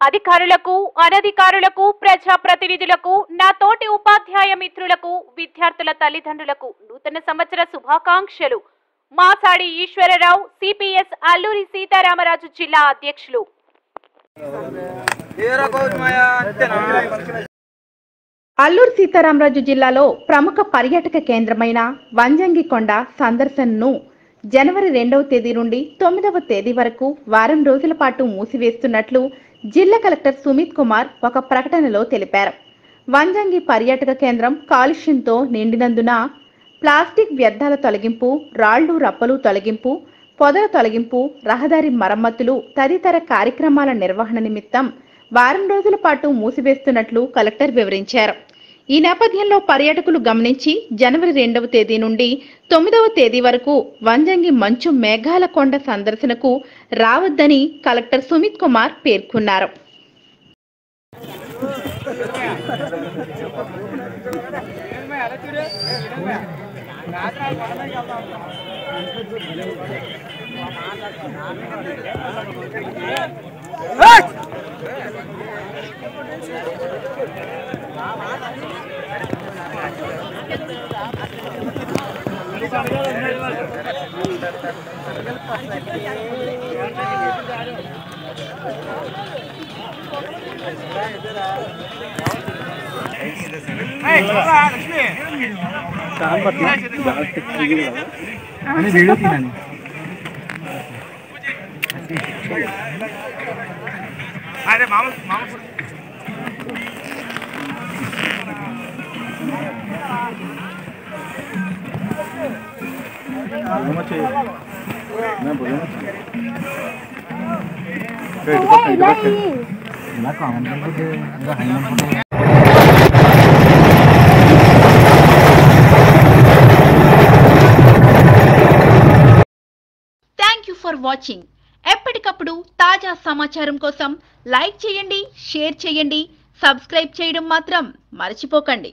అధికారులకు అనధికారులకు ప్రజా ప్రతినిధులకు నా తోటి ఉపాధ్యాయ మిత్రులకు విద్యార్థుల తల్లిదండ్రులకు నూతన సంవత్సర శుభాకాంక్షలు. మాసాడి ఈశ్వరరావు సిపిఎస్ అల్లూరి సీతారామరాజు జిల్లా అధ్యక్షులు. అల్లూరు సీతారామరాజు జిల్లాలో ప్రముఖ పర్యాటక కేంద్రమైన వంజంగికొండ సందర్శనను జనవరి రెండవ తేదీ నుండి తొమ్మిదవ తేదీ వరకు వారం రోజుల పాటు మూసివేస్తున్నట్లు జిల్లా కలెక్టర్ సుమిత్ కుమార్ ఒక ప్రకటనలో తెలిపారు. వంజంగి పర్యాటక కేంద్రం కాలుష్యంతో నిండినందున ప్లాస్టిక్ వ్యర్థాల తొలగింపు రాళ్ళు రప్పలు తొలగింపు పొదల తొలగింపు రహదారి మరమ్మతులు తదితర కార్యక్రమాల నిర్వహణ నిమిత్తం వారం రోజుల పాటు మూసివేస్తున్నట్లు కలెక్టర్ వివరించారు. ఈ నేపథ్యంలో పర్యాటకులు గమనించి జనవరి రెండవ తేదీ నుండి తొమ్మిదవ తేదీ వరకు వంజంగి మంచు మేఘాల కొండ సందర్శనకు రావద్దని కలెక్టర్ సుమిత్ కుమార్ పేర్కొన్నారు. अरे मामा मामा థ్యాంక్ యూ ఫర్ వాచింగ్ ఎప్పటికప్పుడు తాజా సమాచారం కోసం లైక్ చేయండి షేర్ చేయండి సబ్స్క్రైబ్ చేయడం మాత్రం మర్చిపోకండి.